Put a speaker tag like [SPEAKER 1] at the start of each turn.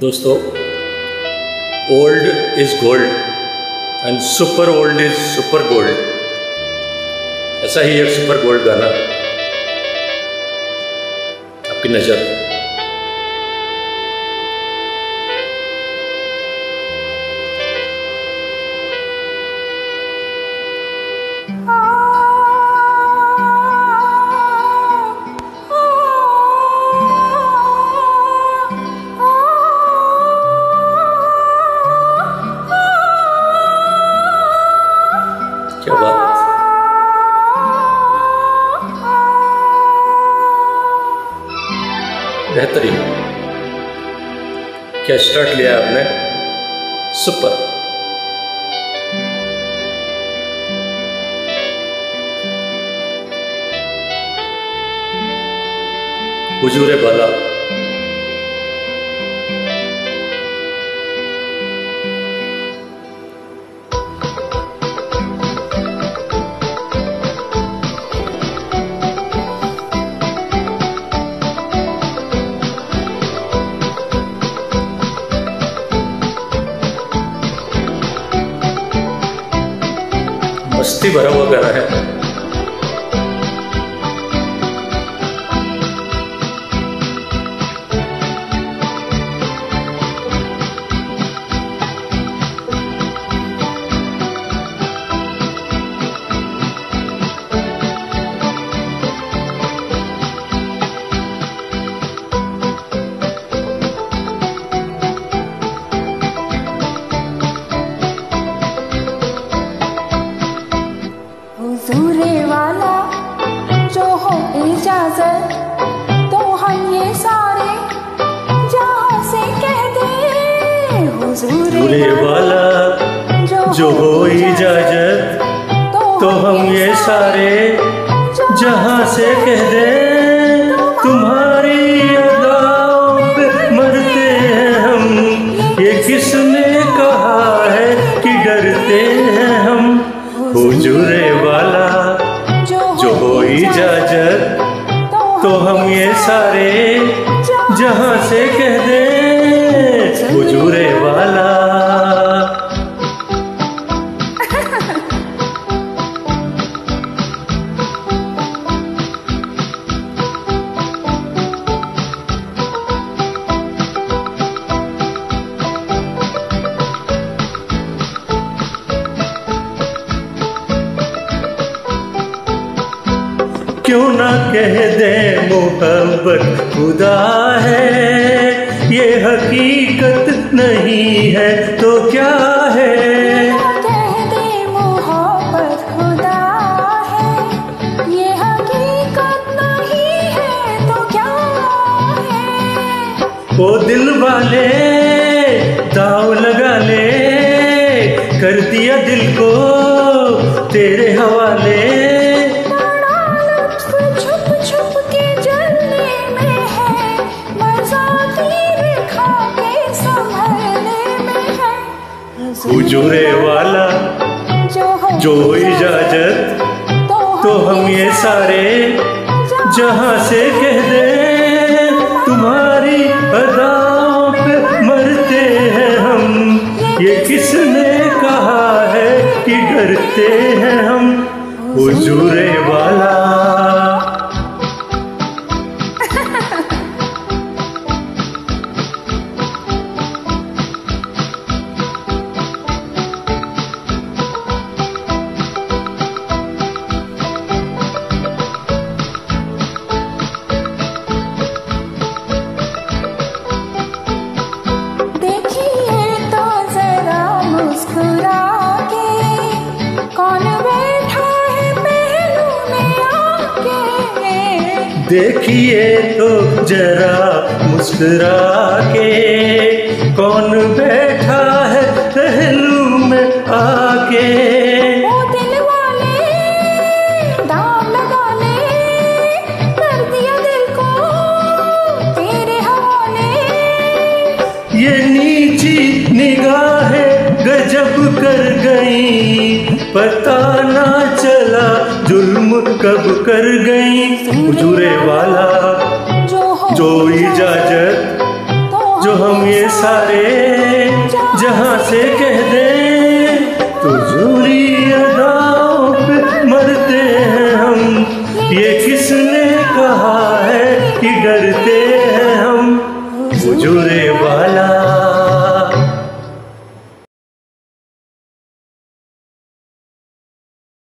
[SPEAKER 1] दोस्तों old is gold and super old is super gold ऐसा ही एक सुपर गोल्ड गाना। आपकी नज़र बेहतरीन क्या स्टार्ट लिया आपने? सुपर हुजूर बाला मस्ती भरा हुआ गाना है।
[SPEAKER 2] हुजूरे
[SPEAKER 1] वाला
[SPEAKER 2] जो हो
[SPEAKER 1] इजाज़त
[SPEAKER 2] तो
[SPEAKER 1] हम ये सारे जहाँ से कह दे, तुम्हारी पे मरते हैं हम। ये किसने कहा है कि डरते हैं हम? हुजूरे वाला
[SPEAKER 2] जो
[SPEAKER 1] हो इजाज़त तो हम
[SPEAKER 2] ये
[SPEAKER 1] सारे जहाँ से कह दे हुजूरे वाला। क्यों ना कह दे मोहब्बत खुदा है? ये हकीकत नहीं है तो क्या है?
[SPEAKER 2] कह दे मोहब्बत खुदा है। ये हकीकत नहीं है तो क्या है?
[SPEAKER 1] ओ दिल वाले दाव लगा ले कर दिया दिल को तेरे हवाले। हुजूरे वाला जो इजाज़त
[SPEAKER 2] तो
[SPEAKER 1] हम ये सारे जहाँ से कह दे, तुम्हारी अदाओं पे मरते हैं हम। ये किसने कहा है कि डरते हैं हम? हुजूरे वाला देखिए तो जरा मुस्कुरा के कौन बैठा है पहलू में आके? ये नीची निगाहें गजब कर गई पता ना कब कर गई हुजूरे वाला?
[SPEAKER 2] जो
[SPEAKER 1] इजाज़त, जो हम ये सारे जहाँ से कह दे तो जूरी मरते हैं हम। ये किसने कहा है कि डरते हैं हम? हुजूरे